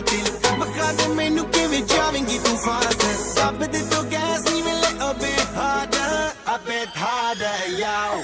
ਦਿਖਾ ਦੇ ਮੈਨੂੰ ਕਿਵੇਂ ਜਾਵੇਂਗੀ ਤੂੰ ਫਾਸਟ ਦੱਬ ਦੇ ਤੋਂ ਗੈਸ ਨਹੀਂ ਮਿਲੇ ਅਬੇ ਹਾਰਡ ਅਬੇ ਹਾਰਡ ਯਾਓ